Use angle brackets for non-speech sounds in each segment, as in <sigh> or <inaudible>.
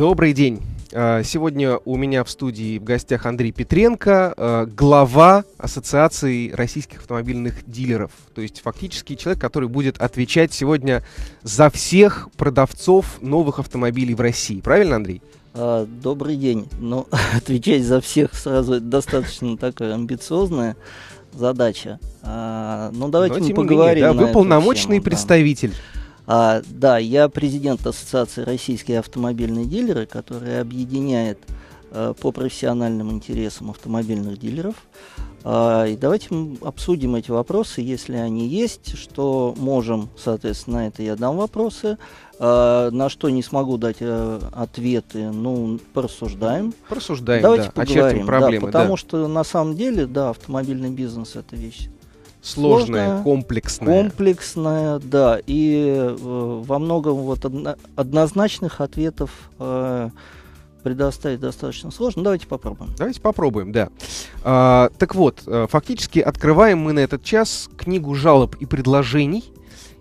Добрый день. А, сегодня у меня в студии в гостях Андрей Петренко, а, глава Ассоциации российских автомобильных дилеров. То есть фактически человек, который будет отвечать сегодня за всех продавцов новых автомобилей в России. Правильно, Андрей? А, добрый день. Ну, <laughs> отвечать за всех сразу достаточно такая амбициозная задача. Ну, давайте Но, мы поговорим. Менее, да, вы полномочный тему, представитель. Да. А, да, я президент Ассоциации российские автомобильные дилеры, которая объединяет а, по профессиональным интересам автомобильных дилеров. А, и давайте обсудим эти вопросы, если они есть, что можем, соответственно, на это я дам вопросы. А, на что не смогу дать а, ответы, ну, порассуждаем. Порассуждаем, Давайте да, поговорим, проблемы, да, потому да. что на самом деле, да, автомобильный бизнес это вещь Сложная, сложная, комплексная. Комплексная, да. И э, во многом вот одно, однозначных ответов э, предоставить достаточно сложно. Давайте попробуем. Давайте попробуем, да. А, так вот, э, фактически открываем мы на этот час книгу жалоб и предложений.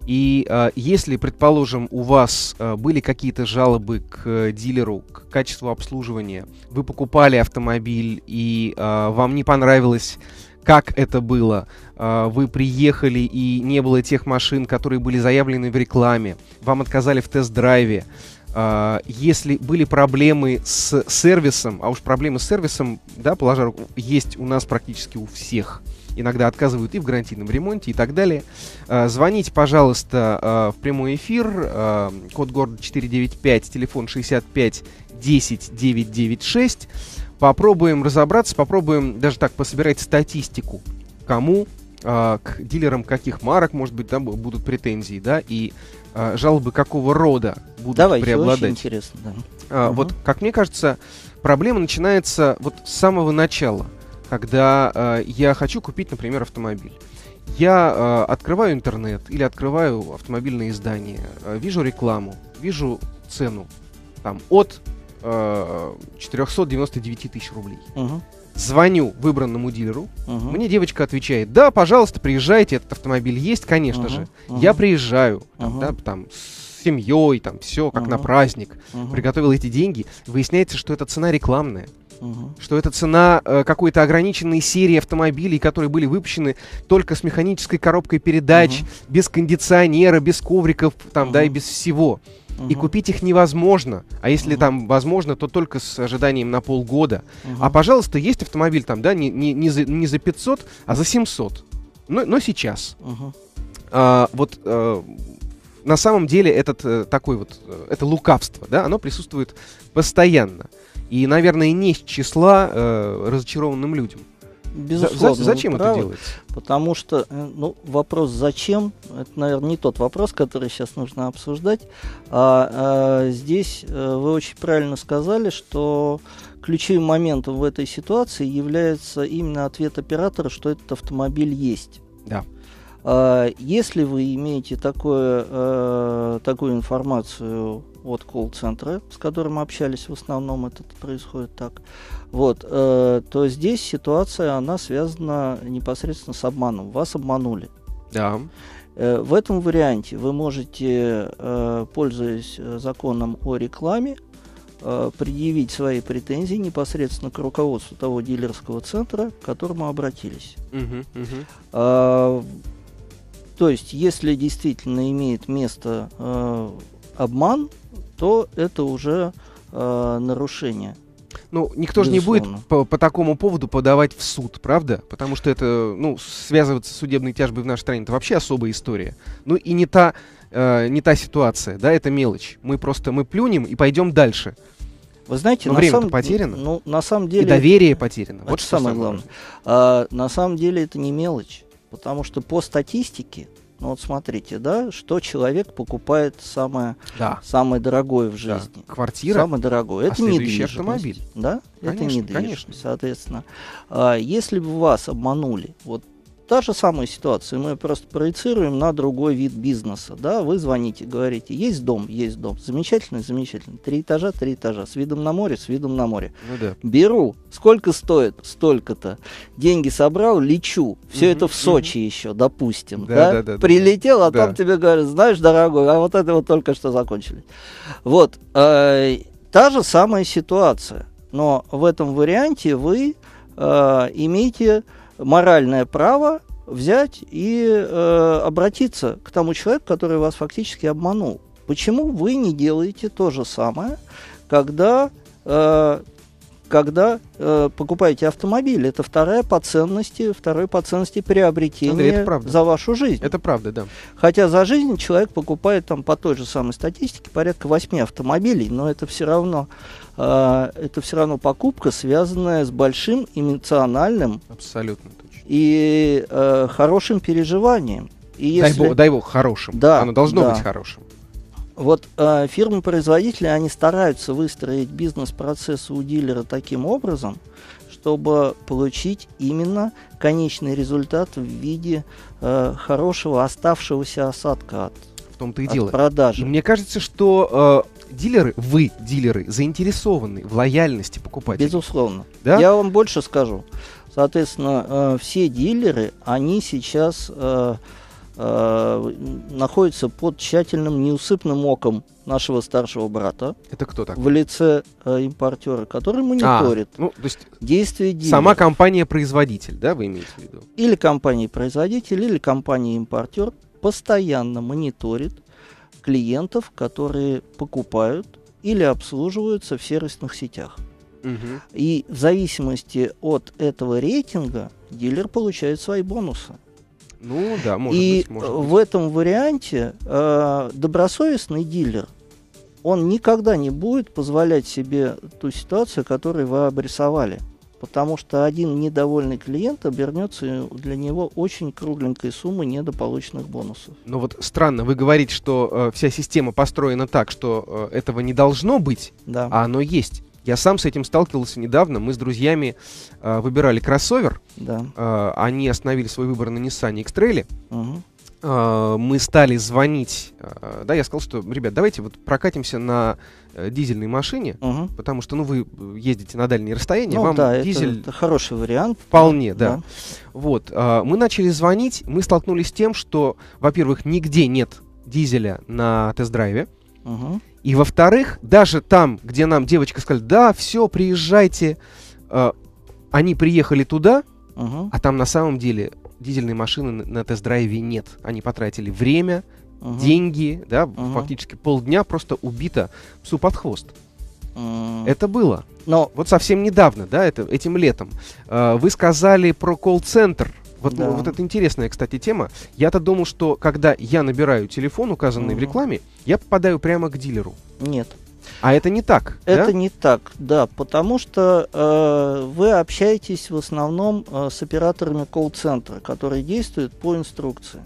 И а, если, предположим, у вас а, были какие-то жалобы к а, дилеру, к качеству обслуживания, вы покупали автомобиль и а, вам не понравилось как это было. А, вы приехали и не было тех машин, которые были заявлены в рекламе. Вам отказали в тест-драйве. А, если были проблемы с сервисом, а уж проблемы с сервисом, да, положа руку, есть у нас практически у всех. Иногда отказывают и в гарантийном ремонте и так далее. А, звоните, пожалуйста, в прямой эфир. Код города 495, телефон 65 10 996 попробуем разобраться, попробуем даже так пособирать статистику, кому, э, к дилерам каких марок, может быть, там будут претензии, да, и э, жалобы какого рода будут Давайте, преобладать. Очень интересно, да. А, угу. Вот, как мне кажется, проблема начинается вот с самого начала, когда э, я хочу купить, например, автомобиль. Я э, открываю интернет или открываю автомобильное издание, э, вижу рекламу, вижу цену там от 499 э, тысяч рублей. Угу. Звоню выбранному дилеру. Угу. Мне девочка отвечает: Да, пожалуйста, приезжайте, этот автомобиль есть, конечно угу. же. Угу. Я приезжаю, там, угу. да, там, с семьей, там, все как угу. на праздник. Угу. Приготовил эти деньги. Выясняется, что это цена рекламная. Угу. Что это цена э, какой-то ограниченной серии автомобилей, которые были выпущены только с механической коробкой передач, угу. без кондиционера, без ковриков, там, угу. да, и без всего и купить их невозможно. А если угу. там возможно, то только с ожиданием на полгода. Угу. А, пожалуйста, есть автомобиль там, да, не, не, не, за, не за 500, а за 700. Но, но сейчас. Угу. А, вот а, на самом деле этот э, такой вот, э, это лукавство, да, оно присутствует постоянно. И, наверное, не с числа э, разочарованным людям. Безусловно. За, зачем это делать? Потому что, э, ну, вопрос зачем, это, наверное, не тот вопрос, который сейчас нужно обсуждать. А, а здесь а, вы очень правильно сказали, что ключевым моментом в этой ситуации является именно ответ оператора, что этот автомобиль есть. Да. А, если вы имеете такое, а, такую информацию от колл-центра, с которым общались, в основном это происходит так, вот, э, то здесь ситуация, она связана непосредственно с обманом. Вас обманули. Да. Э, в этом варианте вы можете, э, пользуясь э, законом о рекламе, э, предъявить свои претензии непосредственно к руководству того дилерского центра, к которому обратились. Угу, угу. То есть, если действительно имеет место э, обман, то это уже э, нарушение. Ну, никто же не будет по, по такому поводу подавать в суд, правда? Потому что это, ну, связываться с судебной тяжбой в нашей стране, это вообще особая история. Ну и не та, э, не та ситуация, да, это мелочь. Мы просто, мы плюнем и пойдем дальше. Вы знаете, Но время самом, потеряно. Ну, на самом деле... И доверие потеряно. Вот что самое главное. А, на самом деле это не мелочь. Потому что по статистике ну вот смотрите, да, что человек покупает самое, да. самое дорогое в жизни. Да. Квартира. Самое дорогое. Это недвижимость. автомобиль. Да, конечно, это недвижимость. Конечно. Соответственно, а, если бы вас обманули, вот та же самая ситуация, мы просто проецируем на другой вид бизнеса, да, вы звоните, говорите, есть дом, есть дом, замечательный, замечательный, три этажа, три этажа, с видом на море, с видом на море. Ну да. Беру, сколько стоит, столько-то, деньги собрал, лечу, все угу, это в Сочи угу. еще, допустим, да, да? да, да прилетел, а да. там тебе говорят, знаешь, дорогой, а вот это вот только что закончили. Вот, э, та же самая ситуация, но в этом варианте вы э, имеете моральное право взять и э, обратиться к тому человеку, который вас фактически обманул. Почему вы не делаете то же самое, когда э, когда э, покупаете автомобиль. Это вторая по ценности, второй по ценности приобретения за вашу жизнь. Это правда, да. Хотя за жизнь человек покупает там по той же самой статистике порядка 8 автомобилей, но это все равно э, это все равно покупка, связанная с большим эмоциональным Абсолютно точно. и э, хорошим переживанием. И если... дай, бог, дай бог хорошим. Да, Оно должно да. быть хорошим. Вот э, фирмы-производители, они стараются выстроить бизнес-процесс у дилера таким образом, чтобы получить именно конечный результат в виде э, хорошего оставшегося осадка от, том-то и от дело. продажи. И мне кажется, что э, дилеры, вы, дилеры, заинтересованы в лояльности покупателя. Безусловно. Да? Я вам больше скажу. Соответственно, э, все дилеры, они сейчас... Э, э, находится под тщательным, неусыпным оком нашего старшего брата. Это кто такой? В лице э, импортера, который мониторит а, ну, то есть действия дилера. Сама компания-производитель, да, вы имеете в виду? Или компания-производитель, или компания-импортер постоянно мониторит клиентов, которые покупают или обслуживаются в сервисных сетях. Угу. И в зависимости от этого рейтинга дилер получает свои бонусы. Ну да, может и быть. Может в этом варианте э, добросовестный дилер, он никогда не будет позволять себе ту ситуацию, которую вы обрисовали. Потому что один недовольный клиент обернется для него очень кругленькой суммой недополученных бонусов. Но вот странно, вы говорите, что э, вся система построена так, что э, этого не должно быть, да. а оно есть. Я сам с этим сталкивался недавно. Мы с друзьями э, выбирали кроссовер. Да. Э, они остановили свой выбор на Nissan X-Trail. Угу. Э, мы стали звонить. Э, да, я сказал, что, ребят, давайте вот прокатимся на э, дизельной машине, угу. потому что, ну, вы ездите на дальние расстояния, ну, вам да, дизель... Это, это хороший вариант. Вполне, да. да. Вот, э, мы начали звонить, мы столкнулись с тем, что, во-первых, нигде нет дизеля на тест-драйве. Угу. И во-вторых, даже там, где нам девочка сказала, да, все, приезжайте, они приехали туда, угу. а там на самом деле дизельной машины на, тест-драйве нет. Они потратили время, угу. деньги, да, угу. фактически полдня просто убито псу под хвост. Это было. Но вот совсем недавно, да, это, этим летом. Э, вы сказали про колл-центр вот, да. вот это интересная, кстати, тема. Я-то думал, что когда я набираю телефон, указанный угу. в рекламе, я попадаю прямо к дилеру. Нет. А это не так. Это да? не так, да, потому что э, вы общаетесь в основном э, с операторами колл-центра, которые действуют по инструкции.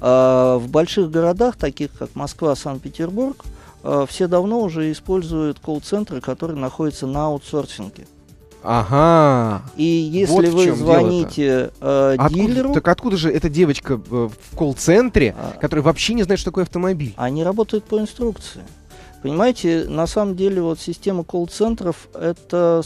Э, в больших городах, таких как Москва, Санкт-Петербург, э, все давно уже используют колл-центры, которые находятся на аутсорсинге. Ага. И если вот вы звоните э, откуда, дилеру... Так откуда же эта девочка э, в колл-центре, а, которая вообще не знает, что такое автомобиль? Они работают по инструкции. Понимаете, на самом деле вот система колл-центров это,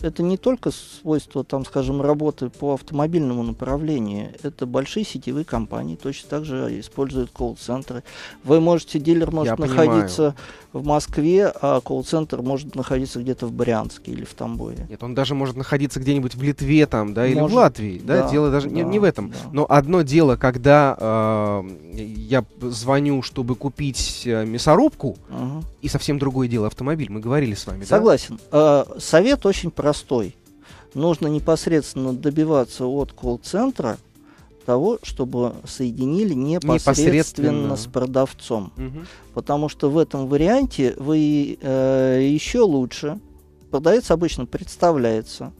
это не только свойство, там, скажем, работы по автомобильному направлению, это большие сетевые компании, точно так же используют колл-центры. Вы можете, дилер может Я находиться понимаю. в Москве, а колл-центр может находиться где-то в Брянске или в Тамбове. Нет, он даже может находиться где-нибудь в Литве там, да, может, или в Латвии, да, да дело даже да, не, не в этом. Да. Но одно дело, когда э, я звоню, чтобы купить э, мясорубку, и совсем другое дело автомобиль. Мы говорили с вами. Согласен. Да? Совет очень простой. Нужно непосредственно добиваться от колл-центра того, чтобы соединили непосредственно, непосредственно. с продавцом. Угу. Потому что в этом варианте вы э, еще лучше. Продавец обычно представляется.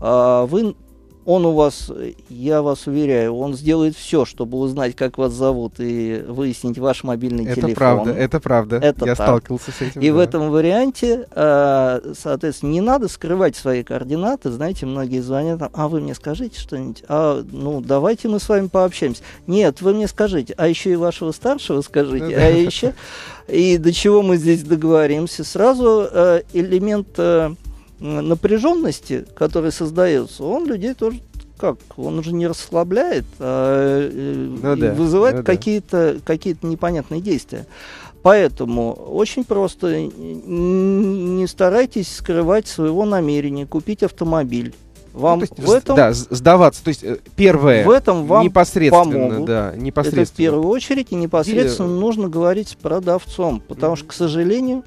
Э, вы он у вас, я вас уверяю, он сделает все, чтобы узнать, как вас зовут и выяснить ваш мобильный это телефон. Это правда, это правда. Это я так. сталкивался с этим. И да. в этом варианте, э, соответственно, не надо скрывать свои координаты. Знаете, многие звонят, а вы мне скажите что-нибудь, а ну давайте мы с вами пообщаемся. Нет, вы мне скажите, а еще и вашего старшего скажите, а еще и до чего мы здесь договоримся. Сразу э, элемент э, напряженности, который создается, он людей тоже как, он уже не расслабляет, а э, ну, да, вызывает ну, какие-то да. какие непонятные действия. Поэтому очень просто, не старайтесь скрывать своего намерения купить автомобиль. Вам ну, есть, в этом да, сдаваться. То есть э, первое в этом вам непосредственно, помогут. да, непосредственно. Это в первую очередь и непосредственно Дилер... нужно говорить с продавцом, потому что, к сожалению,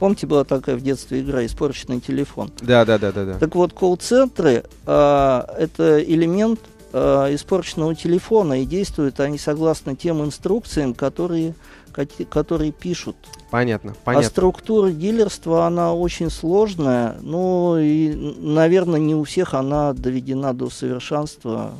помните, была такая в детстве игра "Испорченный телефон". Да, да, да, да, да. Так вот, колл-центры а, это элемент а, испорченного телефона и действуют они согласно тем инструкциям, которые которые пишут. Понятно, понятно. А структура дилерства, она очень сложная, ну и, наверное, не у всех она доведена до совершенства.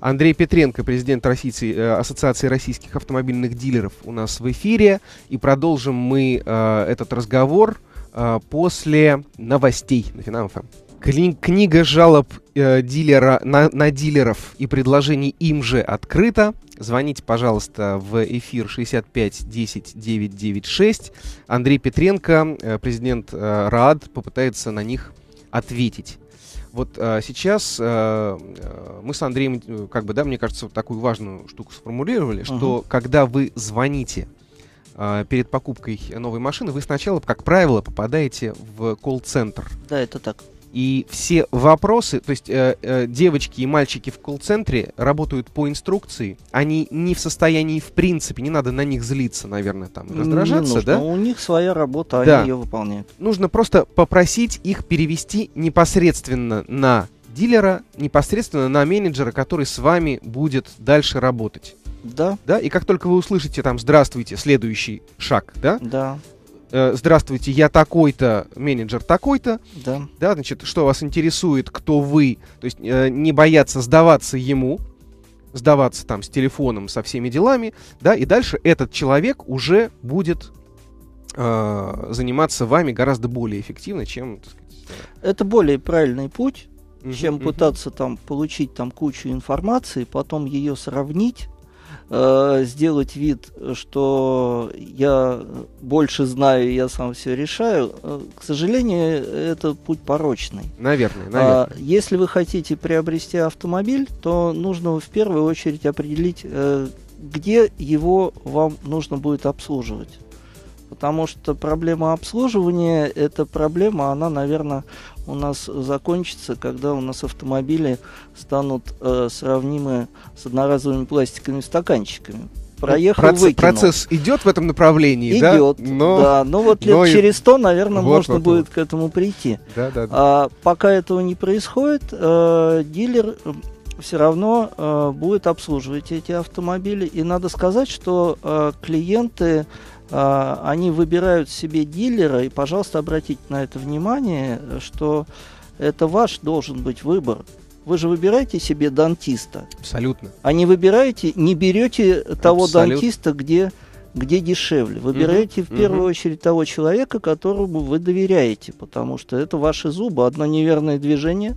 Андрей Петренко, президент Российской, э, Ассоциации российских автомобильных дилеров у нас в эфире. И продолжим мы э, этот разговор э, после новостей на Финам ФМ. Кни- книга жалоб э, дилера на, на дилеров и предложений им же открыта. Звоните, пожалуйста, в эфир 65 10 996. Андрей Петренко, э, президент э, РААД, попытается на них ответить. Вот э, сейчас э, э мы с Андреем, э, как бы, да, мне кажется, вот такую важную штуку сформулировали, uh-huh. что когда вы звоните э, перед покупкой новой машины, вы сначала, как правило, попадаете в колл-центр. Да, это так. И все вопросы, то есть э, э, девочки и мальчики в колл-центре работают по инструкции, они не в состоянии в принципе, не надо на них злиться, наверное, там, раздражаться, да? У них своя работа, да. они ее выполняют. Нужно просто попросить их перевести непосредственно на дилера, непосредственно на менеджера, который с вами будет дальше работать. Да. Да, и как только вы услышите там «Здравствуйте», следующий шаг, да? Да. Э, здравствуйте, я такой-то, менеджер такой-то. Да. Да, значит, что вас интересует, кто вы. То есть э, не бояться сдаваться ему, сдаваться там с телефоном, со всеми делами, да, и дальше этот человек уже будет э, заниматься вами гораздо более эффективно, чем... Сказать, Это более правильный путь, чем пытаться там получить там кучу информации, потом ее сравнить э, сделать вид, что я больше знаю, я сам все решаю, э, к сожалению, это путь порочный. Наверное, наверное. А, если вы хотите приобрести автомобиль, то нужно в первую очередь определить, э, где его вам нужно будет обслуживать. Потому что проблема обслуживания, эта проблема, она, наверное, у нас закончится, когда у нас автомобили станут э, сравнимы с одноразовыми пластиковыми стаканчиками. Проехал, процесс, выкинул. Процесс идет в этом направлении, идет, да? Но, да, но вот лет но через сто, наверное, вот, можно вот, будет вот. к этому прийти. Да, да, да. А, пока этого не происходит, э, дилер э, все равно э, будет обслуживать эти автомобили. И надо сказать, что э, клиенты а, они выбирают себе дилера, и, пожалуйста, обратите на это внимание, что это ваш должен быть выбор. Вы же выбираете себе дантиста. Абсолютно. А не выбираете, не берете того Абсолютно. дантиста, где, где дешевле. Выбираете угу, в первую угу. очередь того человека, которому вы доверяете, потому что это ваши зубы. Одно неверное движение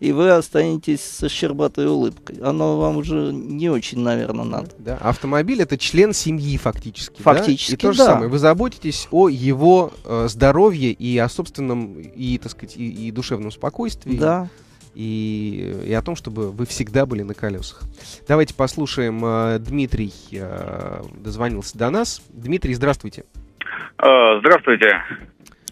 и вы останетесь со щербатой улыбкой. Оно вам уже не очень, наверное, надо. Да, автомобиль это член семьи фактически. Фактически, да? И то же да. самое. Вы заботитесь о его э, здоровье и о собственном и, так сказать, и, и душевном спокойствии. Да. И, и о том, чтобы вы всегда были на колесах. Давайте послушаем. Э, Дмитрий э, дозвонился до нас. Дмитрий, здравствуйте. Э, здравствуйте.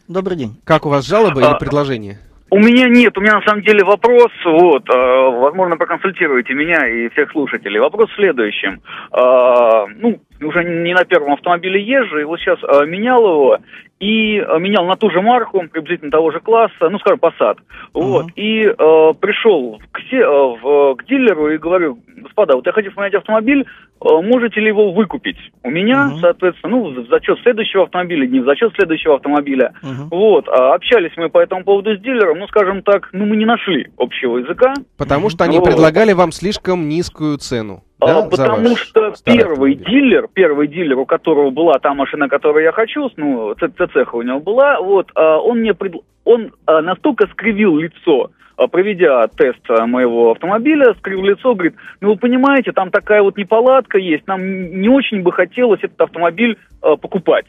Добрый день. Как у вас жалобы а, или предложения? У меня нет, у меня на самом деле вопрос, вот, э, возможно, проконсультируйте меня и всех слушателей. Вопрос в следующем. Э, ну, уже не на первом автомобиле езжу, и вот сейчас э, менял его, и э, менял на ту же марку, приблизительно того же класса, ну, скажем, Passat. Вот, uh-huh. и э, пришел к, се, э, в, к дилеру и говорю, господа, вот я хочу поменять автомобиль, э, можете ли его выкупить? У меня, uh-huh. соответственно, ну, в зачет следующего автомобиля, не в зачет следующего автомобиля. Uh-huh. Вот, а общались мы по этому поводу с дилером, ну, скажем так, ну, мы не нашли общего языка. Потому что они вот. предлагали вам слишком низкую цену. Да, а, потому что первый дилер, первый дилер, у которого была та машина, которую я хочу, ну, ЦЦХ у него была, вот, а, он мне пред... он а, настолько скривил лицо, проведя тест моего автомобиля, скривил лицо, говорит, ну вы понимаете, там такая вот неполадка есть, нам не очень бы хотелось этот автомобиль покупать.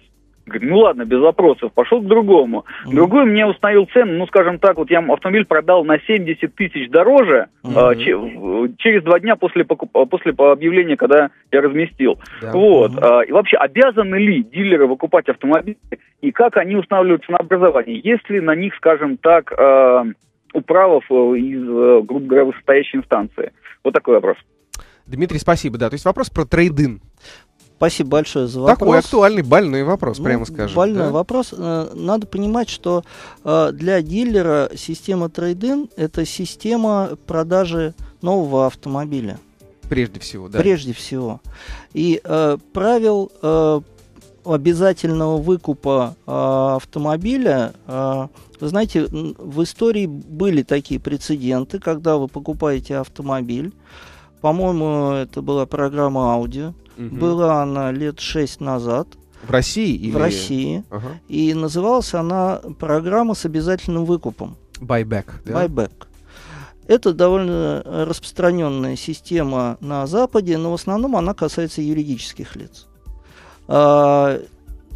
Говорю, ну ладно, без вопросов, пошел к другому. Мгм. Другой мне установил цену, ну, скажем так, вот я автомобиль продал на 70 тысяч дороже че- в- через два дня после, покуп- а, после объявления, когда я разместил. Да. Вот. Мгм. а, И вообще, обязаны ли дилеры выкупать автомобили, и как они устанавливают ценообразование? Есть ли на них, скажем так, а, управов э, из, э, грубо говоря, вышестоящей инстанции? Вот такой вопрос. Дмитрий, спасибо. Да, то есть вопрос про трейдин. Спасибо большое за вопрос. Такой актуальный, больной вопрос, Ну, прямо скажем. Больной да? вопрос. Э, Надо понимать, что э, для дилера система трейдин это система продажи нового автомобиля. Прежде всего, да. Прежде всего. И э, правил э, обязательного выкупа э, автомобиля, э, вы знаете, в истории были такие прецеденты, когда вы покупаете автомобиль. По-моему, это была программа Audi. Мгм. Была она лет шесть назад В России или... в России. Ага. И называлась она программа с обязательным выкупом. Buyback, да? Buyback. Это довольно распространенная система на Западе, но в основном она касается юридических лиц. А,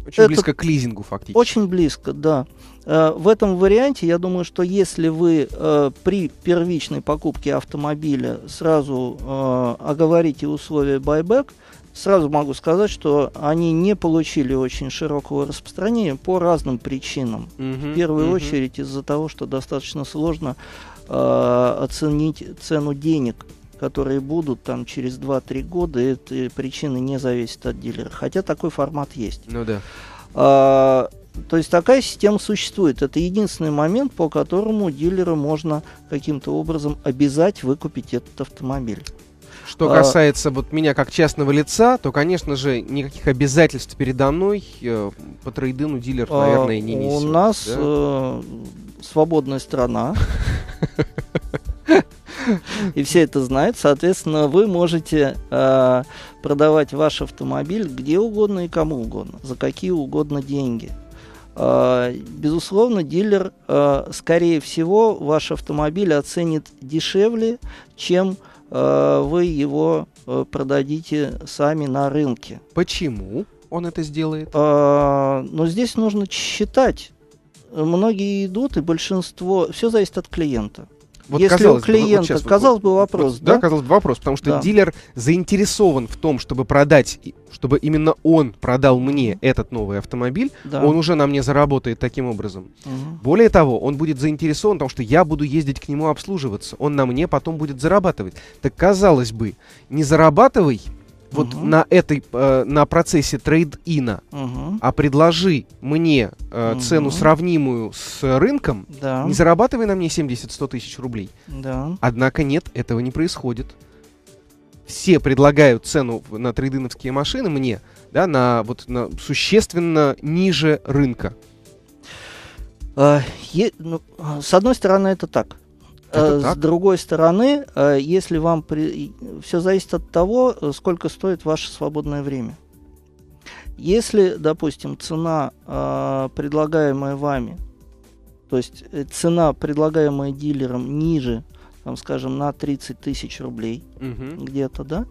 Очень это- близко к лизингу, фактически. Очень близко, да. Э, В этом варианте, я думаю, что если вы э, при первичной покупке автомобиля сразу э, оговорите условия байбек, сразу могу сказать, что они не получили очень широкого распространения по разным причинам. Мгм, В первую мгм. очередь из-за того, что достаточно сложно э, оценить цену денег, которые будут там через 2-3 года. и Эти причины не зависят от дилера. Хотя такой формат есть. Ну да. А, то есть такая система существует. Это единственный момент, по которому дилера можно каким-то образом обязать выкупить этот автомобиль. Что А- касается вот меня как частного лица, то, конечно же, никаких обязательств передо мной э, по трейдину дилер, А, наверное, не несет. У нас да? э, свободная страна. И все это знают. Соответственно, вы можете э, продавать ваш автомобиль где угодно и кому угодно, за какие угодно деньги. Э, Безусловно, дилер, э, скорее всего, ваш автомобиль оценит дешевле, чем э, вы его продадите сами на рынке. Почему он это сделает? Но здесь нужно считать. Многие идут, и большинство... Все зависит от клиента. Вот Если у казалось бы, вот клиента, щас вот- казалось бы, вот- вопрос, да? да? казалось бы, вопрос, потому что Да. дилер заинтересован в том, чтобы продать, чтобы именно он продал мне этот новый автомобиль, Да. он уже на мне заработает таким образом. Мгм. Более того, он будет заинтересован в том, что я буду ездить к нему обслуживаться, он на мне потом будет зарабатывать. Так казалось бы, не зарабатывай вот Мгм. на этой, э, на процессе трейд-ина, Мгм. а предложи мне э, цену Мгм. сравнимую с рынком, Да. не зарабатывай на мне 70-100 тысяч рублей. Да. Однако нет, этого не происходит. Все предлагают цену на трейдиновские машины мне, да, на вот на существенно ниже рынка. А, е- ну, с одной стороны, это так. Это так. С другой стороны, а, если вам... Все зависит от того, э, сколько стоит ваше свободное время. Если, допустим, цена, предлагаемая вами, то есть э, цена, предлагаемая дилером, ниже, там, скажем, на 30 тысяч рублей Мгм, где-то, да,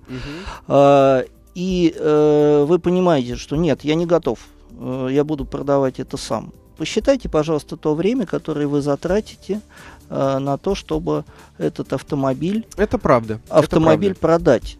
а, и э, вы понимаете, что нет, я не готов, э, я буду продавать это сам. Посчитайте, пожалуйста, то время, которое вы затратите э, на то, чтобы этот автомобиль, Это правда. это автомобиль правда. продать.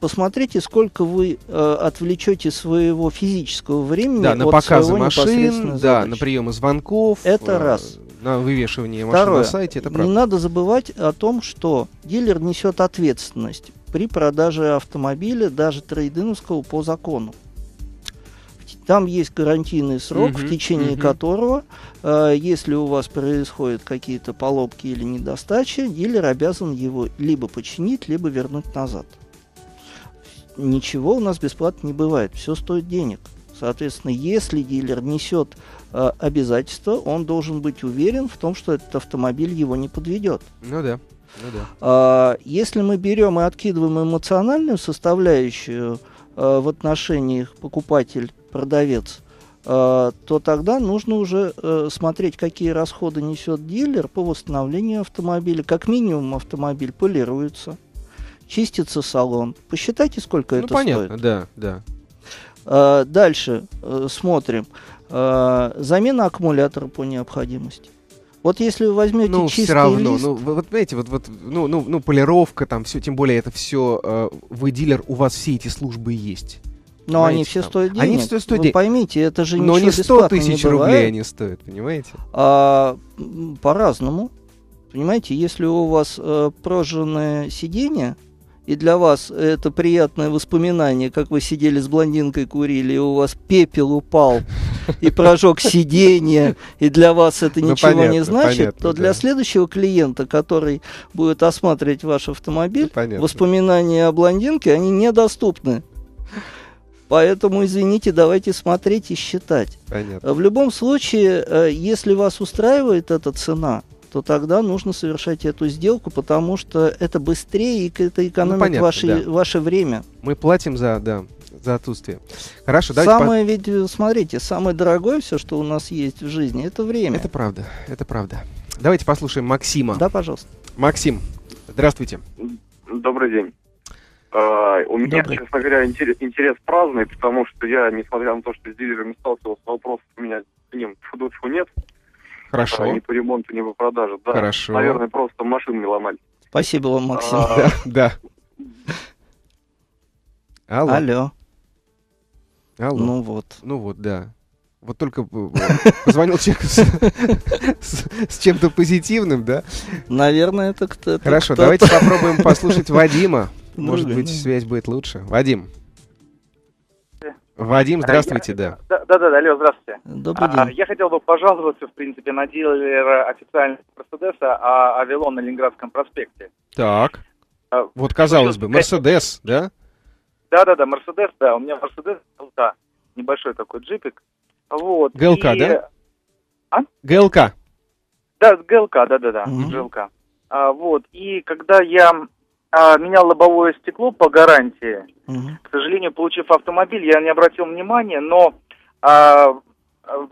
Посмотрите, сколько вы э, отвлечете своего физического времени Да, на от показы машин, да, на приемы звонков. Это э, раз. На вывешивание машин Второе. на сайте, это Не правда. надо забывать о том, что дилер несет ответственность при продаже автомобиля, даже трейдиновского, по закону. Там есть гарантийный срок, Мгм, в течение мгм. которого, э, если у вас происходят какие-то поломки или недостачи, дилер обязан его либо починить, либо вернуть назад. Ничего у нас бесплатно не бывает, все стоит денег. Соответственно, если дилер несет э, обязательства, он должен быть уверен в том, что этот автомобиль его не подведет. Ну да. Ну да. А, Если мы берем и откидываем эмоциональную составляющую э, в отношениях покупатель-продавец, э, то тогда нужно уже э, смотреть, какие расходы несет дилер по восстановлению автомобиля. Как минимум автомобиль полируется, чистится салон. Посчитайте, сколько Ну это понятно, стоит. да, да. Дальше э, смотрим. Э, замена аккумулятора по необходимости. Вот если вы возьмете Ну, чистый все равно, лист, ну, вы- вот знаете, вот, вот, ну, ну, ну, полировка там, все, тем более это все, вы дилер, у вас все эти службы есть. но они все там. стоят денег. Они все стоят Вы денег. поймите, это же Но не 100 бесплатно не тысяч рублей они стоят, понимаете? А, по-разному. Понимаете, если у вас э, прожженное сиденье, и для вас это приятное воспоминание, как вы сидели с блондинкой, курили, и у вас пепел упал и прожег сиденье, и для вас это Ну, ничего не значит, понятно, то для да. следующего клиента, который будет осматривать ваш автомобиль, Ну, воспоминания о блондинке, они недоступны. Поэтому, извините, давайте смотреть и считать. Понятно. В любом случае, э, если вас устраивает эта цена, то тогда нужно совершать эту сделку, потому что это быстрее и это экономит понятно, ваше, да. ваше время. Мы платим за, да, за отсутствие. Хорошо, давайте... по- самое ведь, э, смотрите, самое дорогое все, что у нас есть в жизни, это время. Это правда, это правда. Давайте послушаем Максима. Да, пожалуйста. Максим, здравствуйте. Добрый день. А, у меня, Добрый. честно говоря, интерес, интерес праздный, потому что я, несмотря на то, что с дилерами сталкивался, вопросов у меня к ним фу нет. А, Хорошо. ни по ремонту, ни по продаже. Да, Хорошо. Наверное, просто машин не ломать. Спасибо вам, Максим. А, Да, <laughs> да. Алло. Алло. Алло. Ну вот. Ну вот, да. Вот только э, позвонил человек с, чем-то позитивным, да? Наверное, это кто-то. Хорошо, давайте попробуем послушать Вадима. <laughs> Ну, Может быть, связь будет лучше. Вадим. Вадим, здравствуйте, да. Да, да, да, алло, здравствуйте. Добрый А, день. я хотел бы пожаловаться, в принципе, на дилера официального Мерседеса а Авилон на Ленинградском проспекте. Так. А, Вот, казалось бы, Мерседес, да? Да, да, да, Мерседес, да, у меня Мерседес, да, небольшой такой джипик. Вот. ГЛК, и- да? ГЛК. Да, ГЛК, да, да, да, Мгм. ГЛК. А, вот. И когда я а, менял лобовое стекло по гарантии, Мгм. к сожалению, получив автомобиль, я не обратил внимания, но а, а,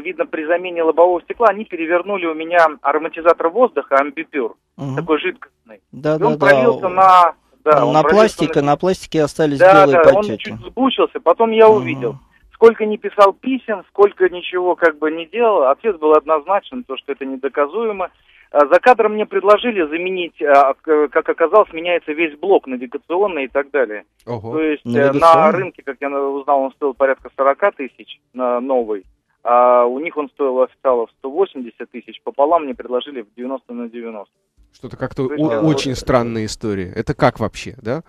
видно при замене лобового стекла они перевернули у меня ароматизатор воздуха амбипюр, Мгм. такой жидкостный. Да, И он да, да. пролился на... Да, он на пластике, на пластике остались Да, белые да, он потеки. чуть сбучился, потом я Мгм. увидел. Сколько не писал писем, сколько ничего как бы не делал, ответ был однозначен, то, что это недоказуемо. А, За кадром мне предложили заменить, а, к- как оказалось, меняется весь блок навигационный и так далее. То Ого. есть э, на рынке, как я на- узнал, он стоил порядка 40 тысяч на новый, а у них он стоил официалов 180 тысяч, пополам мне предложили в 90 на 90. Что-то как-то То есть, очень э, странная история. Это как вообще, да?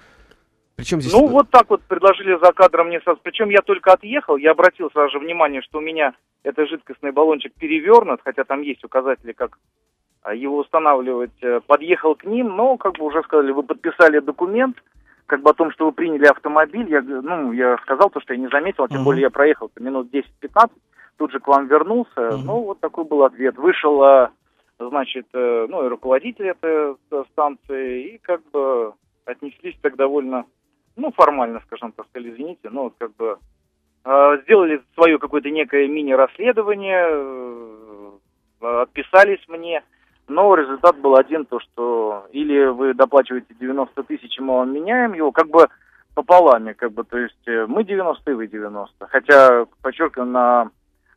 Причем здесь... Ну, вот так вот предложили за кадром мне сразу. Причем я только отъехал, я обратил сразу же внимание, что у меня этот жидкостный баллончик перевернут, хотя там есть указатели, как а, его устанавливать. Э, Подъехал к ним, но как бы уже сказали, вы подписали документ, как бы о том, что вы приняли автомобиль. Я, ну, я сказал то, что я не заметил, а тем Мгм. более я проехал минут 10-15, тут же к вам вернулся. Мгм. Ну, вот такой был ответ. Вышел, а, значит, э, ну, и руководитель этой э, станции, и как бы отнеслись так довольно ну, формально, скажем так, сказали, извините, но вот как бы э, сделали свое какое-то некое мини-расследование, отписались мне, но результат был один, то что или вы доплачиваете 90 тысяч, и мы вам меняем его, как бы пополами, как бы, то есть э, мы 90 и вы 90. Хотя, подчеркиваю, на,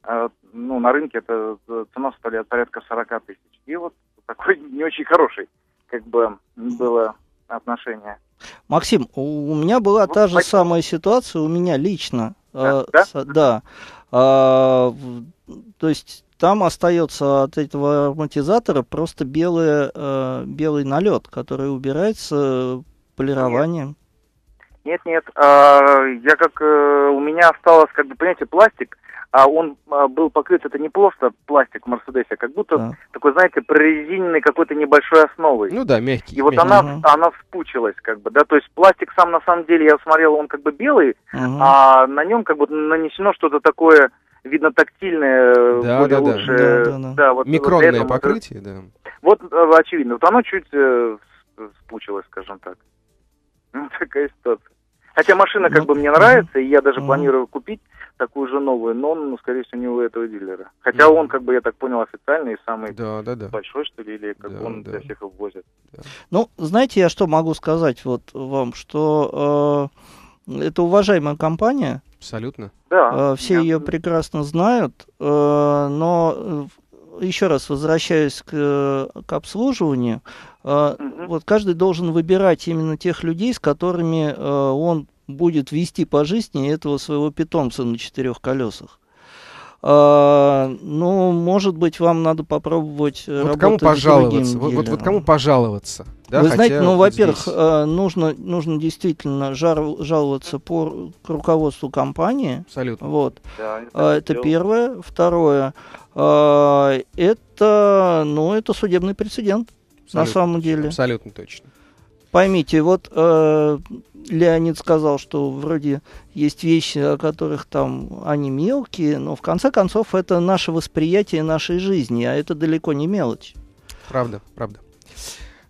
э, ну, на рынке это э, цена составляет порядка 40 тысяч. И вот такой <laughs> не очень хороший, как бы, было отношение. Максим, у меня была Ну, та же спасибо. самая ситуация, у меня лично. Да, э, да? с- да. В- то есть там остается от этого ароматизатора просто белый, э, белый налет, который убирается полированием. Нет, нет, а, я как э, у меня осталось, как бы, понимаете, пластик, а он а, был покрыт, это не просто пластик в Мерседесе, а как будто Да. такой, знаете, прорезиненной какой-то небольшой основой. Ну да, мягкий. И вот мягкий. она, Мгм. она вспучилась, как бы, да, то есть пластик сам на самом деле, я смотрел, он как бы белый, Мгм. а на нем как бы нанесено что-то такое, видно, тактильное, э, Да, более да, да. лучше. Да, да, да. вот, вот Микронное мы- покрытие, да. Вот, э, очевидно, вот оно чуть э, спучилось, скажем так. <laughs> Ну, такая ситуация. Хотя машина как Ну, бы мне нравится, и я даже мгм. планирую купить такую же новую, но, ну, скорее всего, не у этого дилера. Хотя Мгм. он, как бы, я так понял, официальный, самый Да, да, да. большой, что ли, или как Да, бы он да. для всех их возит. Ну, знаете, я что могу сказать вот вам, что э, это уважаемая компания, Абсолютно. Да. Э, все ее прекрасно знают, э, но еще раз возвращаясь к, к обслуживанию, угу. вот каждый должен выбирать именно тех людей, с которыми он будет вести по жизни этого своего питомца на четырех колесах. А, ну, может быть, вам надо попробовать вот работать кому пожаловаться? Вот, вот, вот кому пожаловаться? Да, Вы знаете, ну, во-первых, здесь... А, нужно, нужно действительно жар, жаловаться по к руководству компании. Абсолютно. Вот. Да, а, это сделал. первое. Второе, а, это, ну, это судебный прецедент. Абсолютно, на самом деле. Абсолютно точно. Поймите, вот э, Леонид сказал, что вроде есть вещи, о которых там они мелкие, но в конце концов это наше восприятие нашей жизни, а это далеко не мелочь. Правда, правда.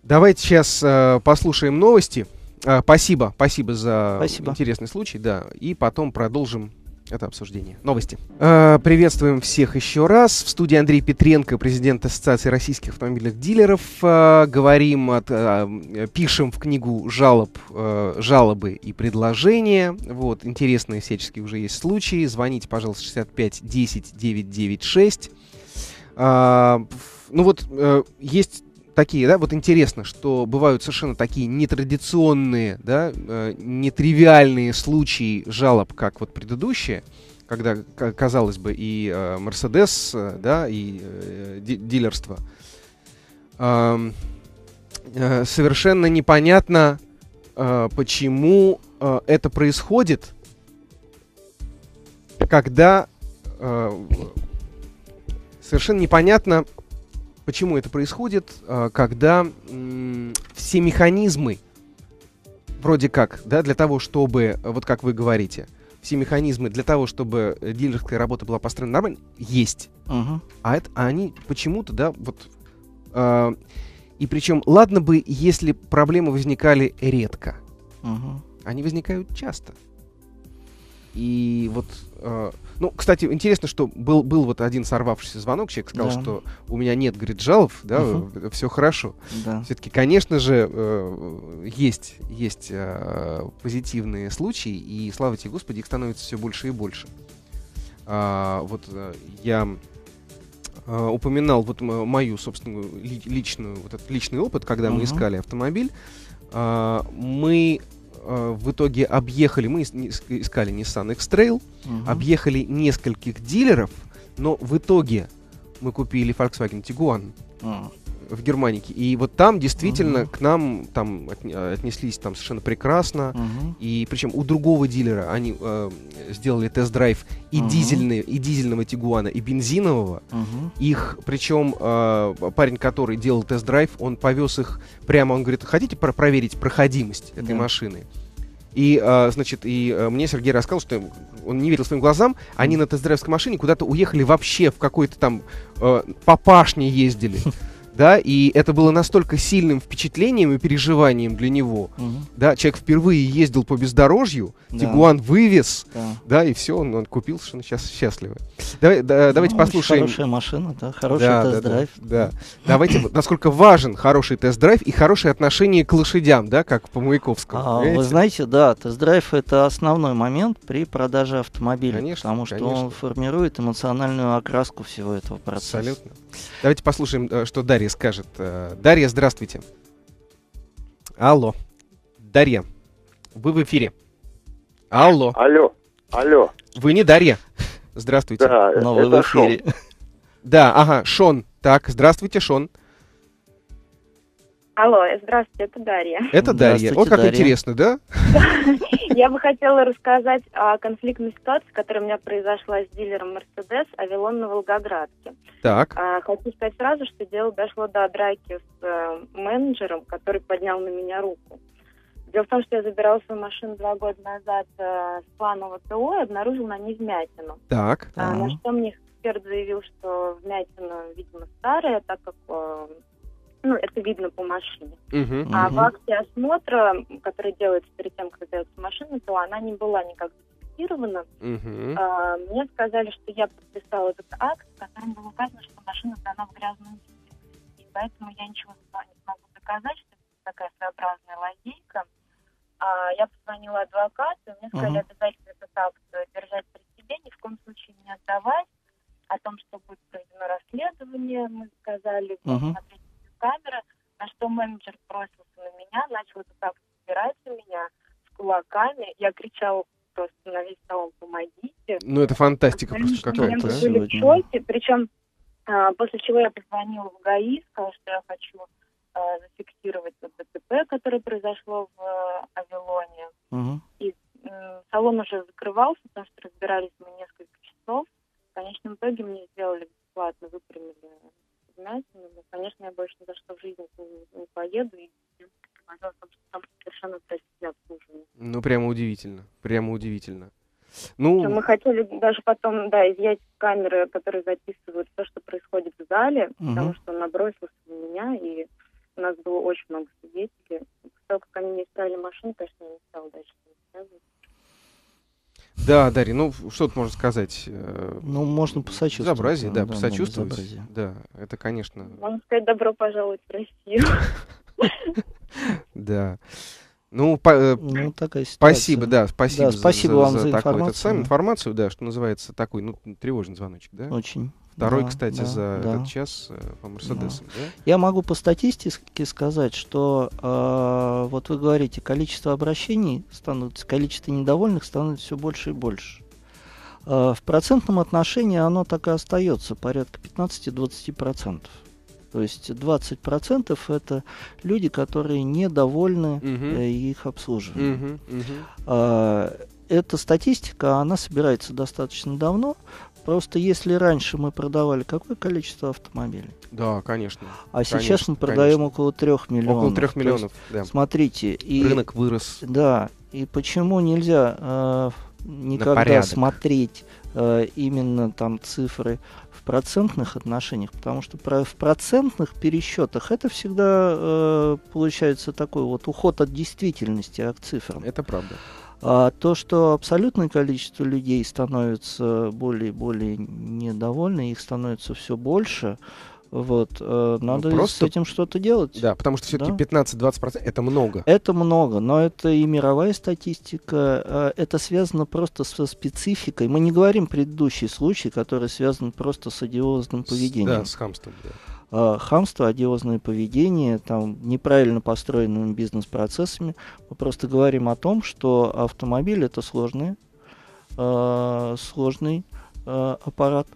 Давайте сейчас э, послушаем новости. Э, спасибо, спасибо за спасибо. интересный случай, да, и потом продолжим это обсуждение. Новости. Э, приветствуем всех еще раз. В студии Андрей Петренко, президент Ассоциации российских автомобильных дилеров. Э, говорим, от, э, пишем в книгу жалоб, жалобы и предложения. Вот, интересные всяческие уже есть случаи. Звоните, пожалуйста, 65 10 996. Э, ну вот, есть такие, да, вот интересно, что бывают совершенно такие нетрадиционные, да, э, нетривиальные случаи жалоб, как вот предыдущие, когда, казалось бы, и э, Мерседес, э, да, и э, дилерство, э, э, совершенно непонятно, э, почему э, это происходит, когда э, совершенно непонятно, Почему это происходит, а, когда все механизмы, вроде как, да, для того, чтобы, вот как вы говорите, все механизмы для того, чтобы дилерская работа была построена нормально, есть. Uh-huh. А это а они почему-то, да, вот. Э, и причем, ладно бы, если проблемы возникали редко. Uh-huh. Они возникают часто. И вот э, ну, кстати, интересно, что был, был вот один сорвавшийся звонок, человек сказал, да. что у меня нет, говорит, жалоб, да, угу. все хорошо. Да. Все-таки, конечно же, э, есть, есть э, позитивные случаи, и, слава тебе, Господи, их становится все больше и больше. А, вот э, я э, упоминал вот мою собственную ли, личную, вот этот личный опыт, когда угу. мы искали автомобиль. Э, мы э, в итоге объехали, мы искали Nissan X-Trail, угу. объехали нескольких дилеров, но в итоге мы купили Volkswagen Tiguan. А в Германике. И вот там действительно uh-huh. к нам там от, отнеслись там совершенно прекрасно. Uh-huh. И причем у другого дилера они э, сделали тест-драйв и uh-huh. дизельные, и дизельного Тигуана, и бензинового. Uh-huh. Их, причем э, парень, который делал тест-драйв, он повез их прямо, он говорит, хотите про- проверить проходимость этой yeah. машины? И, э, значит, и э, мне Сергей рассказал, что он не верил своим глазам. Они на тест-драйвской машине куда-то уехали вообще в какой-то там э, по пашне ездили. <laughs> да, и это было настолько сильным впечатлением и переживанием для него, угу. да, человек впервые ездил по бездорожью, да. Тигуан вывез, да, да и все, он, он купил совершенно сейчас счастливый. Давай, да, ну, давайте послушаем. Хорошая машина, да, хороший да, тест-драйв. Да, да, да. давайте, насколько важен хороший тест-драйв и хорошее отношение к лошадям, да, как по Маяковскому. А, вы знаете, да, тест-драйв это основной момент при продаже автомобиля, конечно, потому что конечно. он формирует эмоциональную окраску всего этого процесса. Абсолютно. Давайте послушаем, э, что Дарья скажет. Э, Дарья, здравствуйте. Алло. Дарья, вы в эфире. Алло. Алло. Алло. Вы не Дарья. Здравствуйте. Да, Но вы в эфире. Шон. Да, ага, Шон. Так, здравствуйте, Шон. Алло, здравствуйте, это Дарья. Это Дарья. Вот как Дарья. интересно, да? <laughs> Я бы хотела рассказать о конфликтной ситуации, которая у меня произошла с дилером Mercedes Авилон на Волгоградке. Так. А, хочу сказать сразу, что дело дошло до драки с э, менеджером, который поднял на меня руку. Дело в том, что я забирала свою машину два года назад э, с планового ТО и обнаружила на ней вмятину. Так. А, на что мне эксперт заявил, что вмятина, видимо, старая, так как э, ну, это видно по машине. Uh-huh, а uh-huh. в акте осмотра, который делается перед тем, как дается машина, то она не была никак зафиксирована. Uh-huh. А, мне сказали, что я подписала этот акт, в котором было указано, что машина сдана в грязном виде. И поэтому я ничего не смогу доказать, что это такая своеобразная лазейка. А, я позвонила адвокату, и мне сказали, uh-huh. обязательно этот так держать при себе, ни в коем случае не отдавать. О том, что будет проведено расследование, мы сказали, uh-huh. смотреть камеры, на что менеджер бросился на меня, начал это так собирать меня с кулаками. Я кричала просто на весь салон «помогите». Ну, это фантастика просто какая-то, да? были в шоке, причем а, после чего я позвонила в ГАИ, сказала, что я хочу а, зафиксировать ДТП, которое произошло в а, Авилоне. Угу. И салон уже закрывался, потому что разбирались мы несколько часов. В конечном итоге мне сделали бесплатно, выпрямили вмятину. Но, конечно, я больше ни за что в жизни не, не поеду и сказала, что там совершенно отвратительное обслуживание. Ну, прямо удивительно. Прямо удивительно. Ну... Мы хотели даже потом, да, изъять камеры, которые записывают то, что происходит в зале, угу. потому что он набросился на меня, и у нас было очень много свидетелей. После того, как они не исправили машину, конечно, я не стала дальше связываться. Да, Дарья, ну что тут можно сказать? Э, ну, можно посочувствовать. Безобразие, да, да посочувствовать. Да, это, конечно... Можно сказать, добро пожаловать в Россию. <laughs> Да. Ну, по, э, ну такая ситуация. спасибо, да, спасибо, да, спасибо за, вам за, за, информацию. Такую, самую информацию, да, что называется такой, ну, тревожный звоночек, да? Очень. Второй, да, кстати, да, за да. этот час э, по Мерседесам, да. да? Я могу по статистике сказать, что э, вот вы говорите, количество обращений становится, количество недовольных становится все больше и больше. Э, в процентном отношении оно так и остается, порядка 15-20%. То есть 20% это люди, которые недовольны uh-huh. э, их обслуживанием. Uh-huh. Uh-huh. А, эта статистика, она собирается достаточно давно. Просто если раньше мы продавали какое количество автомобилей? Да, конечно. А конечно, сейчас мы продаем конечно. около трех миллионов. Около трех миллионов, есть, да. Смотрите. И, Рынок вырос. Да. И почему нельзя э, никогда смотреть э, именно там цифры процентных отношениях, потому что про, в процентных пересчетах это всегда э, получается такой вот уход от действительности, от цифр. Это правда. А то, что абсолютное количество людей становится более и более недовольны, их становится все больше, вот, э, ну, надо ну, просто... с этим что-то делать. Да, потому что все-таки да? 15-20% это много. Это много, но это и мировая статистика, э, это связано просто со спецификой. Мы не говорим предыдущий случай, который связан просто с одиозным поведением. Да, с хамством, да. Uh, хамство, одиозное поведение, там, неправильно построенными бизнес-процессами. Мы просто говорим о том, что автомобиль это сложный, uh, сложный uh, аппарат.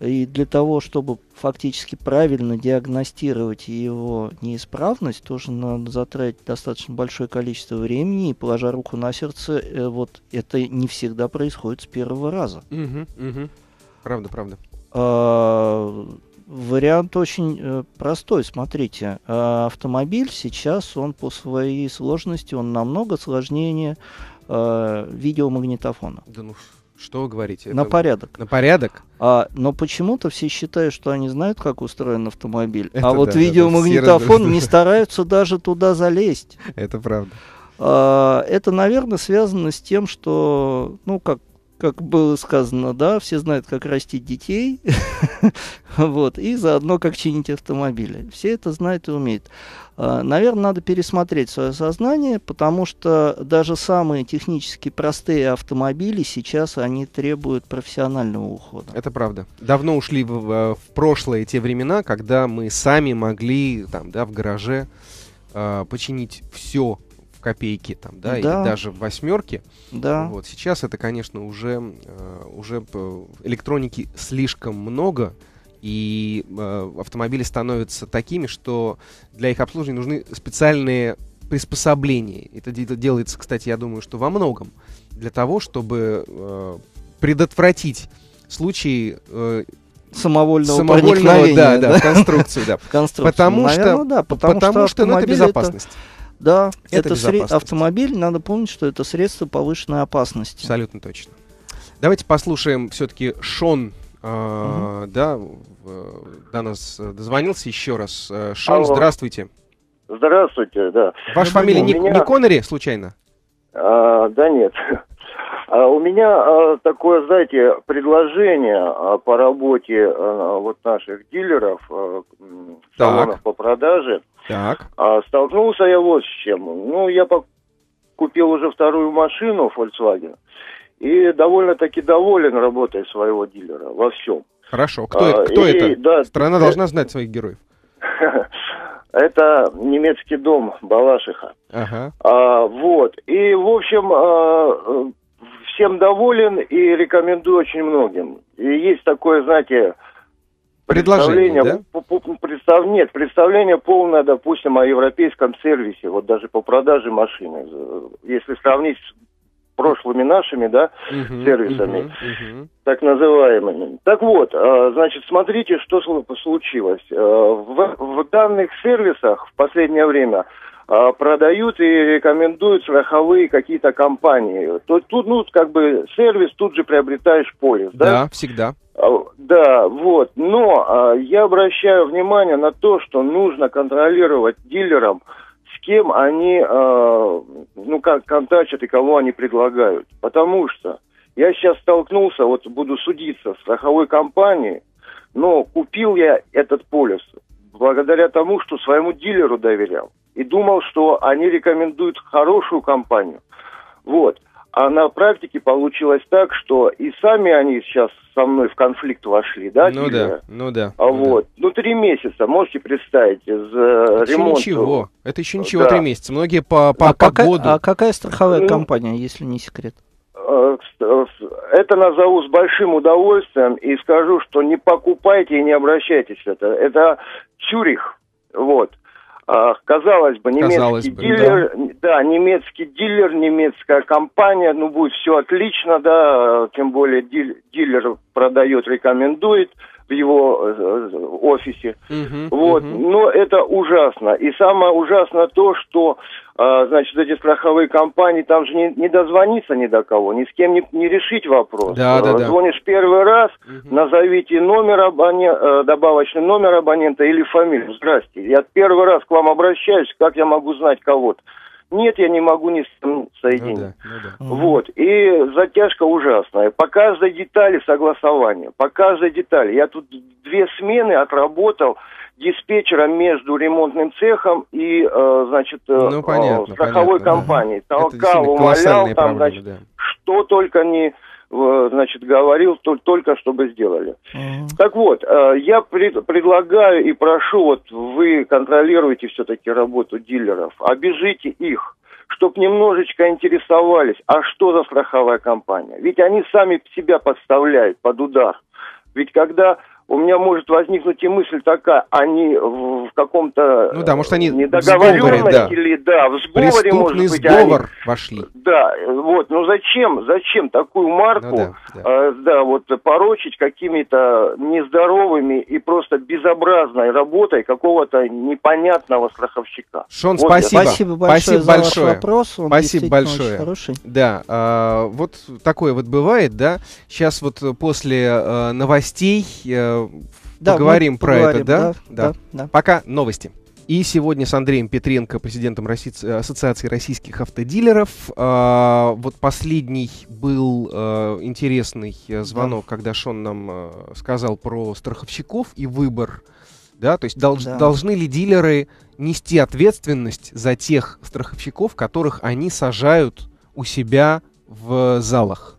И для того, чтобы фактически правильно диагностировать его неисправность, тоже надо затратить достаточно большое количество времени. И, положа руку на сердце, э, вот это не всегда происходит с первого раза. Угу, угу. Правда, правда. А, вариант очень э, простой. Смотрите, а, автомобиль сейчас, он по своей сложности, он намного сложнее а, видеомагнитофона. Да ну что вы говорите? На Это... порядок. На порядок? А, но почему-то все считают, что они знают, как устроен автомобиль. Это а вот да, видеомагнитофон не стараются даже туда залезть. Это правда. А, это, наверное, связано с тем, что, ну, как как было сказано, да, все знают, как растить детей, <laughs> вот, и заодно, как чинить автомобили. Все это знают и умеют. А, Наверное, надо пересмотреть свое сознание, потому что даже самые технически простые автомобили сейчас они требуют профессионального ухода. Это правда. Давно ушли в, в, прошлое те времена, когда мы сами могли там, да, в гараже э, починить все копейки, там, да, да. или даже в восьмерке. Да. Вот сейчас это, конечно, уже э, уже электроники слишком много, и э, автомобили становятся такими, что для их обслуживания нужны специальные приспособления. Это делается, кстати, я думаю, что во многом для того, чтобы э, предотвратить случаи э, самовольного, самовольного да, да, да, в конструкцию, да. <laughs> конструкцию. Потому Наверное, что, да, потому, потому что, что ну, это безопасность. Это да, это, это сред... автомобиль, надо помнить, что это средство повышенной опасности. Абсолютно точно. Давайте послушаем все-таки Шон, э, угу. да, до нас дозвонился еще раз. Э, Шон, Алло. здравствуйте. Здравствуйте, да. Ваша фамилия не, меня... не Коннери, случайно? А, да нет. А у меня а, такое, знаете, предложение а, по работе вот наших дилеров, а, салонов по продаже. Так. Столкнулся я вот с чем. Ну, я купил уже вторую машину Volkswagen. и довольно-таки доволен работой своего дилера во всем. Хорошо. Кто, а? Кто и, это? Да, Страна это... должна знать своих героев. <laughs> Это немецкий дом Балашиха. Ага. А, вот. И, в общем, а, всем доволен и рекомендую очень многим. И есть такое, знаете, Предложение, да? Представ, нет, представление полное, допустим, о европейском сервисе, вот даже по продаже машины. Если сравнить с прошлыми нашими, да, uh сервисами, uh uh так называемыми. Так вот, а, значит, смотрите, что случилось. А, в, в данных сервисах в последнее время продают и рекомендуют страховые какие-то компании. То, тут, ну, как бы сервис тут же приобретаешь полис, да? Да, всегда. А, да, вот. Но а, я обращаю внимание на то, что нужно контролировать дилерам, с кем они, а, ну, как контактят и кого они предлагают. Потому что я сейчас столкнулся, вот буду судиться с страховой компанией, но купил я этот полис благодаря тому, что своему дилеру доверял. И думал, что они рекомендуют хорошую компанию. Вот. А на практике получилось так, что и сами они сейчас со мной в конфликт вошли, да? Ну да, ну да. А ну вот, да. ну три месяца, можете представить, из э, Это ремонта. ничего, это еще ничего, да. три месяца. Многие по, по, а по какая, году. А какая страховая ну, компания, если не секрет? Э, это назову с большим удовольствием и скажу, что не покупайте и не обращайтесь в это. Это Цюрих, вот. А, казалось бы, немецкий казалось бы, дилер, да. да, немецкий дилер, немецкая компания, ну будет все отлично, да, тем более дилер продает, рекомендует в его э, офисе. Угу, вот, угу. но это ужасно. И самое ужасное то, что а, значит, эти страховые компании, там же не, не дозвониться ни до кого, ни с кем не, не решить вопрос. Да, да, да. Звонишь первый раз, угу. назовите номер абонента, э, добавочный номер абонента или фамилию. Здрасте, я первый раз к вам обращаюсь, как я могу знать кого-то? Нет, я не могу ни с кем соединить. Ну да, ну да. Вот. И затяжка ужасная. По каждой детали согласования. По каждой детали. Я тут две смены отработал диспетчером между ремонтным цехом и, э, значит, э, ну, понятно, страховой понятно, компанией. Да. Толкал, умолял, там, проблемы, значит, да. что только не значит, говорил только, чтобы сделали. Mm-hmm. Так вот, э, я пред, предлагаю и прошу, вот вы контролируете все-таки работу дилеров, обижите их, чтобы немножечко интересовались, а что за страховая компания. Ведь они сами себя подставляют под удар. Ведь когда у меня может возникнуть и мысль такая, они в каком-то ну да, может они недоговоренности да. или да, в сговоре, Преступный может быть, сговор они, вошли. Да, вот, ну зачем, зачем такую марку, ну, да, да. Э, да, вот порочить какими-то нездоровыми и просто безобразной работой какого-то непонятного страховщика. Шон, вот спасибо. Спасибо большое спасибо за большое. ваш вопрос. Он спасибо большое. Хороший. Да, э, вот такое вот бывает, да. Сейчас вот после э, новостей э, да, поговорим про поговорим, это, да? Да, да? да? Пока новости. И сегодня с Андреем Петренко, президентом России, Ассоциации российских автодилеров. Э, вот последний был э, интересный звонок, да. когда Шон нам э, сказал про страховщиков и выбор. Да, то есть долж, да. должны ли дилеры нести ответственность за тех страховщиков, которых они сажают у себя в залах?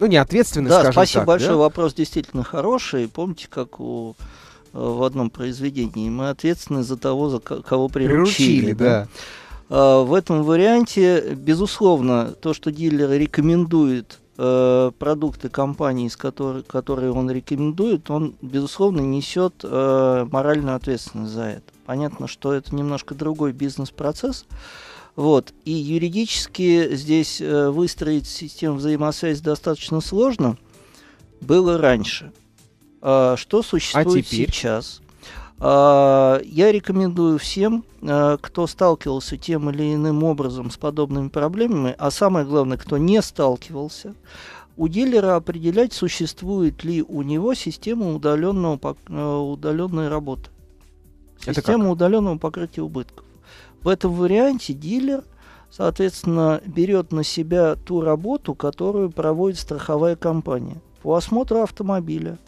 А, ну, не ответственность, да, скажем спасибо так. большое. Да? Вопрос действительно хороший. Помните, как у э, в одном произведении мы ответственны за того, за кого приручили. приручили да. да. В этом варианте, безусловно, то, что дилер рекомендует э, продукты компании, с которой, которые он рекомендует, он, безусловно, несет э, моральную ответственность за это. Понятно, что это немножко другой бизнес-процесс, вот. И юридически здесь э, выстроить систему взаимосвязи достаточно сложно. Было раньше. А, что существует а теперь? сейчас? Я рекомендую всем, а, кто сталкивался тем или иным образом с подобными проблемами, а самое главное, кто не сталкивался, у дилера определять, существует ли у него система удаленного, э, удаленной работы. Система удаленного покрытия убытков. В этом варианте дилер, соответственно, берет на себя ту работу, которую проводит страховая компания по осмотру автомобиля,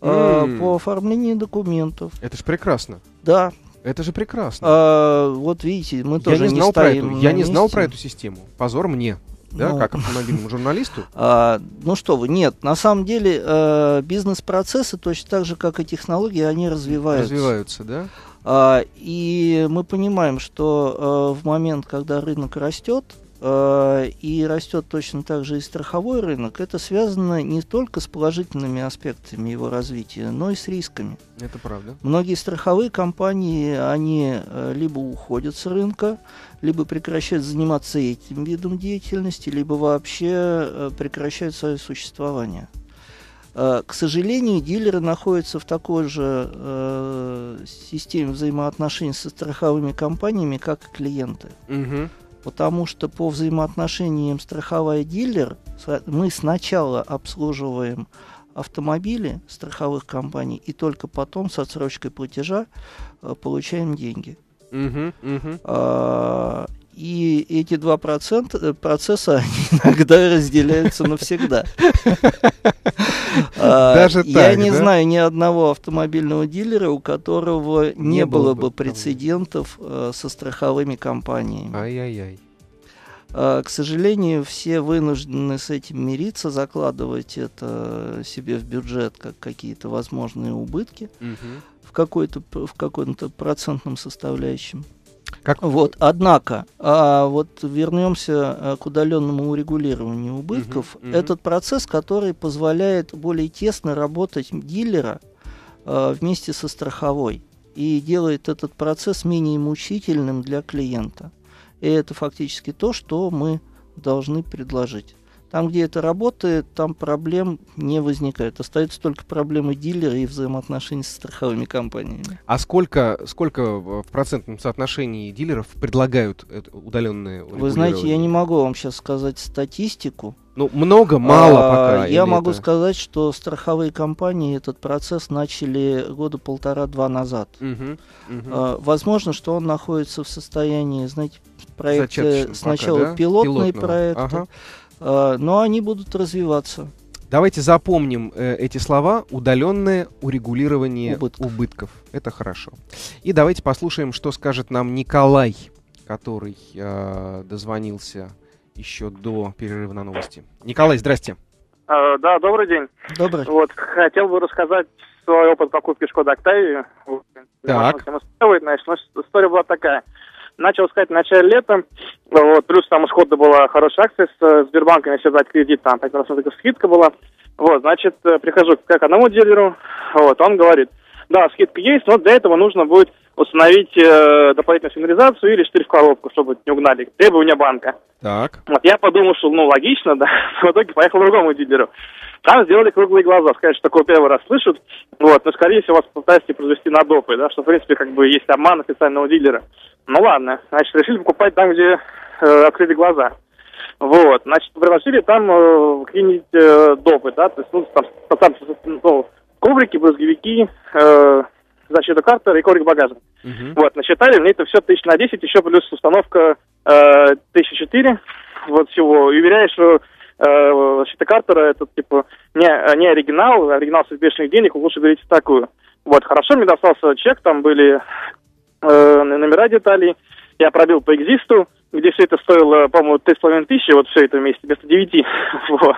mm. по оформлению документов. Это же прекрасно. Да. Это же прекрасно. А, вот видите, мы тоже я не, знал не про эту, Я не знал про эту систему. Позор мне. да, ну, как автомобильному <laughs> журналисту? А, ну что вы, нет, на самом деле э, бизнес-процессы точно так же, как и технологии, они развиваются. Развиваются, да? А, и мы понимаем, что э, в момент, когда рынок растет, Э, и растет точно так же и страховой рынок, это связано не только с положительными аспектами его развития, но и с рисками. Это правда. Многие страховые компании, они э, либо уходят с рынка, либо прекращают заниматься этим видом деятельности, либо вообще прекращают свое существование. К сожалению, дилеры находятся в такой же э, системе взаимоотношений со страховыми компаниями, как и клиенты. Угу потому что по взаимоотношениям страховая дилер мы сначала обслуживаем автомобили страховых компаний и только потом с отсрочкой платежа э, получаем деньги. Uh-huh, uh-huh. А, и эти два процента, э, процесса <laughs> иногда разделяются навсегда. <laughs> А, Даже Я не знаю ни одного автомобильного дилера, у которого не было бы прецедентов э, со страховыми компаниями. Ай-яй-яй. А, к сожалению, все вынуждены с этим мириться, закладывать это себе в бюджет как какие-то возможные убытки в, какой-то, в каком-то процентном составляющем. Как... Вот, однако, а вот вернемся а, к удаленному урегулированию убытков. Uh-huh, uh-huh. Этот процесс, который позволяет более тесно работать дилера а, вместе со страховой и делает этот процесс менее мучительным для клиента. И это фактически то, что мы должны предложить. Там, где это работает, там проблем не возникает. Остаются только проблемы дилера и взаимоотношений со страховыми компаниями. А сколько, сколько в процентном соотношении дилеров предлагают удаленные Вы знаете, я не могу вам сейчас сказать статистику. Ну, много, мало а, пока. Я могу это... сказать, что страховые компании этот процесс начали года полтора-два назад. Угу, угу. А, возможно, что он находится в состоянии, знаете, проекты сначала пока, да? пилотные Пилотного. проекты. Ага но они будут развиваться. Давайте запомним э, эти слова. Удаленное урегулирование убытков. убытков. Это хорошо. И давайте послушаем, что скажет нам Николай, который э, дозвонился еще до перерыва на новости. Николай, здрасте. А, да, добрый день. Добрый. Вот, хотел бы рассказать свой опыт покупки Шкода Октавии. Так. Значит, история была такая начал искать в начале лета, вот, плюс там у Шкода была хорошая акция с э, Сбербанком, если взять кредит, там 5% скидка была, вот, значит, э, прихожу к одному дилеру, вот, он говорит, да, скидка есть, но для этого нужно будет установить э, дополнительную сигнализацию или 4 в коробку, чтобы не угнали. Требования банка. Так. Вот я подумал, что, ну, логично, <laughs> да. В итоге поехал к другому дилеру. Там сделали круглые глаза. Сказать, что такое первый раз слышат. Вот, но, скорее всего, вас пытаетесь произвести на допы, да, что, в принципе, как бы есть обман официального дилера. Ну, ладно. Значит, решили покупать там, где э, открыли глаза. Вот, значит, предложили там э, какие-нибудь э, допы, да, то есть, ну, там, там ну, коврики, брызговики, э, защита картера и коврик багажа. Uh-huh. Вот, насчитали мне это все тысяч на 10, еще плюс установка э, тысяча четыре, вот всего. И уверяю, что э, защита картера это, типа, не, не оригинал, оригинал с бешеных денег, лучше говорить такую. Вот, хорошо, мне достался чек, там были э, номера деталей, я пробил по экзисту, где все это стоило, по-моему, 3,5 тысячи, вот все это вместе, вместо 9. <laughs> вот.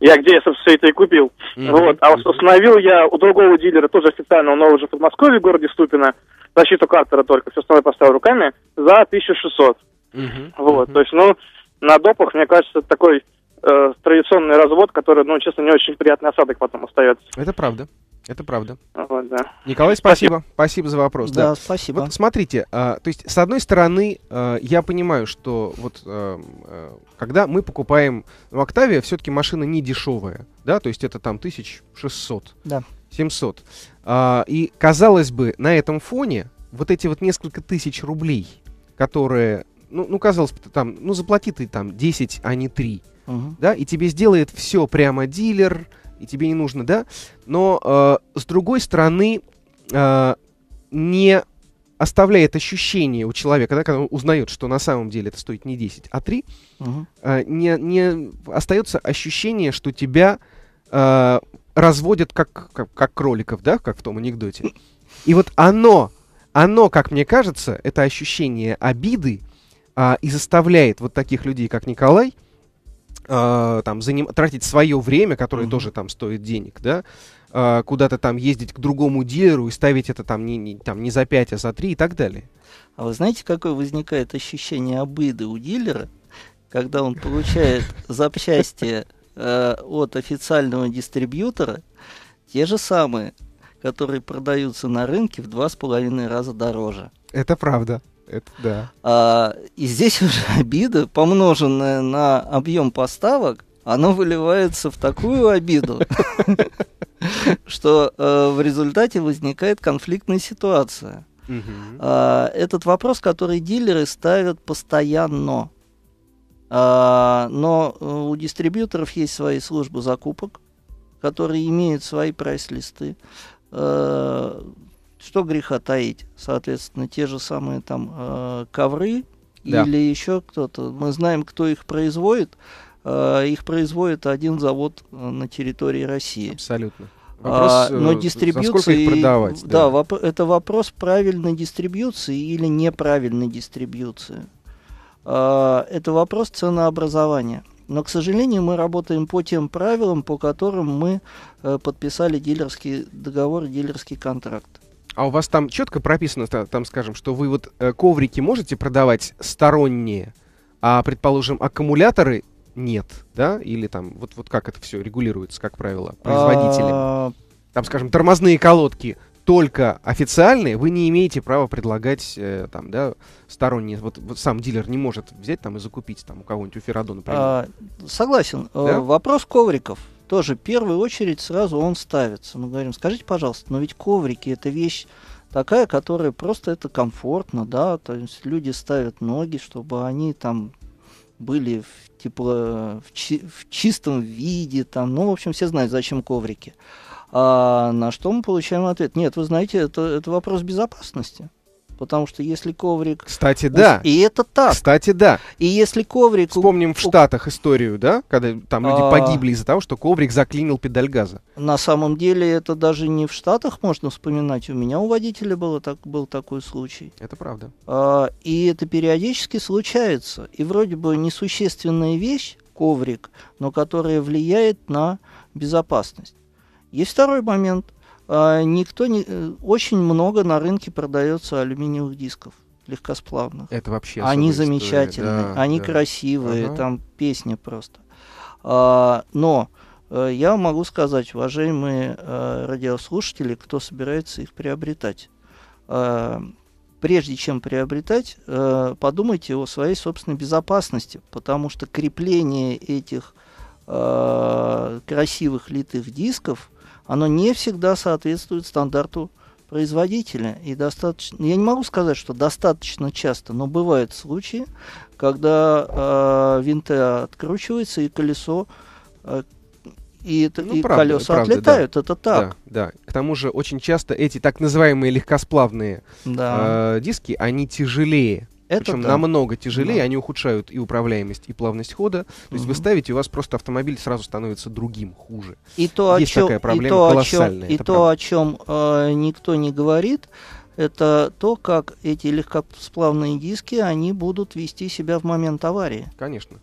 Я где я, собственно, все это и купил. Mm-hmm. Вот. А установил я у другого дилера, тоже официально, но уже в Подмосковье, в городе Ступино, защиту картера только, все остальное поставил руками, за 1600. Mm-hmm. Вот, mm-hmm. то есть, ну, на допах, мне кажется, такой э, традиционный развод, который, ну, честно, не очень приятный осадок потом остается. Это правда. Это правда. Вот, да. Николай, спасибо. Спасибо, спасибо за вопрос. Да, да. спасибо. Вот смотрите, а, то есть, с одной стороны, а, я понимаю, что вот а, а, когда мы покупаем ну, Октавия, все-таки машина не дешевая, да, то есть это там 1600, да. 700. А, и, казалось бы, на этом фоне вот эти вот несколько тысяч рублей, которые, ну, ну казалось бы, там, ну, заплати ты там 10, а не 3, угу. да, и тебе сделает все прямо дилер, и тебе не нужно, да? Но э, с другой стороны, э, не оставляет ощущение у человека, да, когда он узнает, что на самом деле это стоит не 10, а 3, угу. э, не, не остается ощущение, что тебя э, разводят как, как, как кроликов, да, как в том анекдоте. И вот оно, оно, как мне кажется, это ощущение обиды э, и заставляет вот таких людей, как Николай, э, там заним... тратить свое время, которое mm-hmm. тоже там стоит денег, да, э, куда-то там ездить к другому дилеру и ставить это там не, не, там не за 5, а за 3 и так далее. А вы знаете, какое возникает ощущение обыды у дилера, когда он получает запчасти э, от официального дистрибьютора, те же самые, которые продаются на рынке в два с половиной раза дороже. Это правда. Это да. А, и здесь <laughs> уже обида, помноженная на объем поставок, оно выливается в такую обиду, <laughs> что э, в результате возникает конфликтная ситуация. А, этот вопрос, который дилеры ставят постоянно. А, но э, у дистрибьюторов есть свои службы закупок, которые имеют свои прайс-листы. Что греха таить, соответственно, те же самые там э, ковры да. или еще кто-то. Мы знаем, кто их производит. Э, их производит один завод э, на территории России. Абсолютно. Вопрос, а, но дистрибьюция... их продавать? Да, да воп- это вопрос правильной дистрибьюции или неправильной дистрибьюции. А, это вопрос ценообразования. Но, к сожалению, мы работаем по тем правилам, по которым мы э, подписали дилерский договор, дилерский контракт. А у вас там четко прописано, там, скажем, что вы вот э, коврики можете продавать сторонние, а, предположим, аккумуляторы нет, да? Или там, вот, вот как это все регулируется, как правило, производителем? А, там, скажем, тормозные колодки только официальные, вы не имеете права предлагать э, там, да, сторонние. Вот, вот сам дилер не может взять там и закупить там у кого-нибудь у Феррадо, например. А, согласен. Э, да? Вопрос ковриков тоже в первую очередь сразу он ставится. Мы говорим, скажите, пожалуйста, но ведь коврики это вещь такая, которая просто это комфортно, да, то есть люди ставят ноги, чтобы они там были в тепло, в, чи, в чистом виде, там, ну, в общем, все знают, зачем коврики. А на что мы получаем ответ? Нет, вы знаете, это, это вопрос безопасности. Потому что если коврик... Кстати, да. И это так. Кстати, да. И если коврик... Вспомним в Штатах историю, да? Когда там люди а... погибли из-за того, что коврик заклинил педаль газа. На самом деле это даже не в Штатах можно вспоминать. У меня у водителя было так, был такой случай. Это правда. А, и это периодически случается. И вроде бы несущественная вещь, коврик, но которая влияет на безопасность. Есть второй момент. А, никто не... Э, очень много на рынке продается алюминиевых дисков легкосплавных. Это вообще Они замечательные, да, они да. красивые, ага. там песня просто. А, но а, я могу сказать, уважаемые а, радиослушатели, кто собирается их приобретать, а, прежде чем приобретать, а, подумайте о своей собственной безопасности, потому что крепление этих а, красивых литых дисков оно не всегда соответствует стандарту производителя. И достаточно, я не могу сказать, что достаточно часто, но бывают случаи, когда э, винты откручиваются и колесо э, и, ну, и правда, колеса правда, отлетают, да. это так. Да, да. К тому же очень часто эти так называемые легкосплавные да. э, диски, они тяжелее это Причем да. намного тяжелее, да. они ухудшают и управляемость, и плавность хода. То угу. есть вы ставите, у вас просто автомобиль сразу становится другим, хуже. И то, Есть о чем, такая проблема и то, колоссальная. О чем, и то, о чем э, никто не говорит, это то, как эти легкосплавные диски, они будут вести себя в момент аварии. Конечно.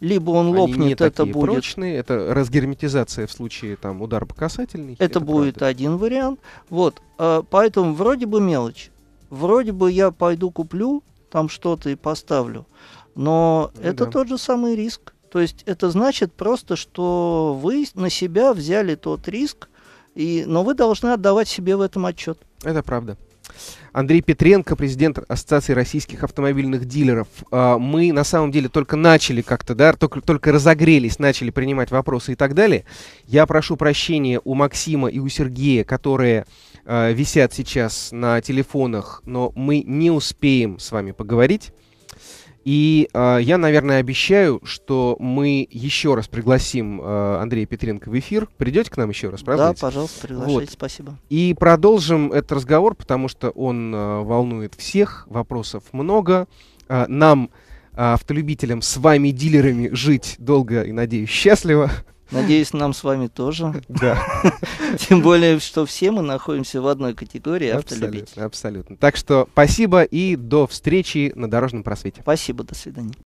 Либо он они лопнет, не это будет... прочные, это разгерметизация в случае там удара по касательной. Это, это будет правда. один вариант. Вот, э, поэтому вроде бы мелочь. Вроде бы я пойду куплю там что-то и поставлю. Но ну, это да. тот же самый риск. То есть это значит просто, что вы на себя взяли тот риск, и, но вы должны отдавать себе в этом отчет. Это правда. Андрей Петренко, президент Ассоциации российских автомобильных дилеров. А, мы на самом деле только начали как-то, да, только, только разогрелись, начали принимать вопросы и так далее. Я прошу прощения у Максима и у Сергея, которые э, висят сейчас на телефонах, но мы не успеем с вами поговорить. И э, я, наверное, обещаю, что мы еще раз пригласим э, Андрея Петренко в эфир. Придете к нам еще раз, правда? Да, пожалуйста, приглашайте, вот. спасибо. И продолжим этот разговор, потому что он э, волнует всех, вопросов много. Э, нам, э, автолюбителям, с вами, дилерами, жить долго и, надеюсь, счастливо. Надеюсь, нам с вами тоже. <laughs> Да. Тем более, что все мы находимся в одной категории автолюбителей. Абсолютно, абсолютно. Так что спасибо и до встречи на Дорожном просвете. Спасибо, до свидания.